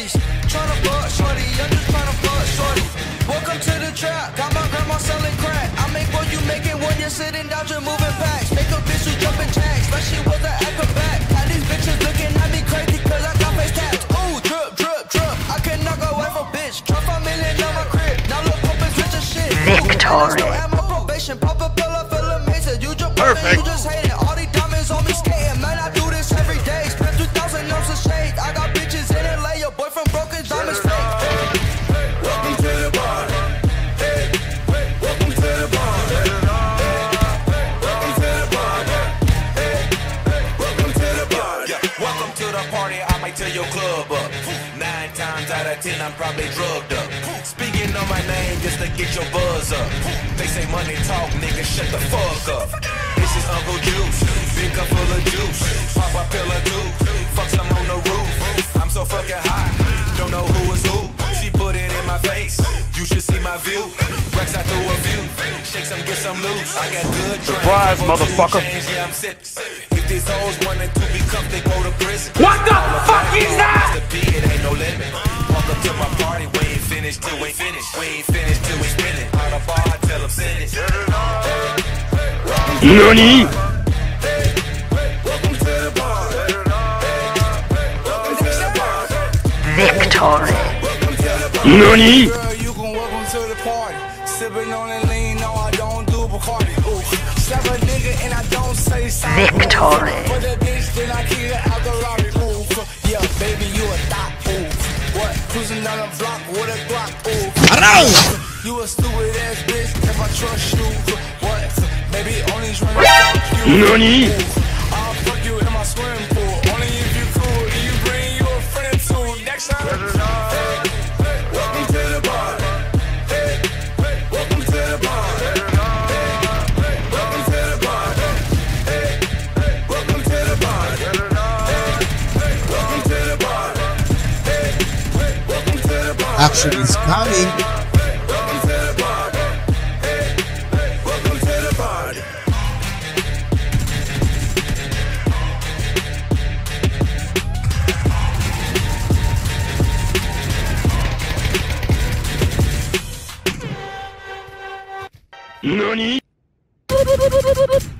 thotties. Tryna fuck shorty, I'm just tryna fuck shorty. Welcome to the trap, got my grandma selling crack. I make what you making when you're sitting down, just moving packs. Make a bitch who jumping jacks, like she was an acrobat. Had these bitches looking at me crazy, cause I got face taps. Ooh, drip, drip, drip. I can knock a wife a bitch. Drop a million on my crib. Now look, is rich as shit. Victory. Still at probation, pop a pill, feel amazing. You just Perfect. you just hate it. All these diamonds on me skating, man. I do club up. Nine times out of ten, I'm probably drugged up. Speaking on my name just to get your buzz up. They say money talk, nigga, shut the fuck up. This is Uncle Juice, big cup full of juice. Pop a pill or two, fuck some on the roof. I'm so fucking hot, don't know who is who. She put it in my face, you should see my view. Rex, I threw a view, shake some, get some loose. I got good Surprise, motherfucker. chains, Yeah, I'm sick. If these hoes wanted to be cuffed, they go to prison. What the fuck is that? Mr. P, it ain't no limit. Welcome to my party, we ain't finished till we finished. We ain't finished till we spinning. On the bar, I tell them send it. NANI? Welcome to the party. Welcome to the party. Victory. Welcome to the party. NANI? Girl, you can welcome to the party. Sipping on the lean, no, I don't do Bacardi. Ooh, slap a nigga and I don't say sorry. Victory. Cruising down the block with a Glock. Ooh, you a stupid ass bitch. If I trust you, what? Baby, only trying to fuck you. NANI? I'll fuck you in my swimming pool. Only if you cool. Do you bring your friend too? Next time. Action is coming. Welcome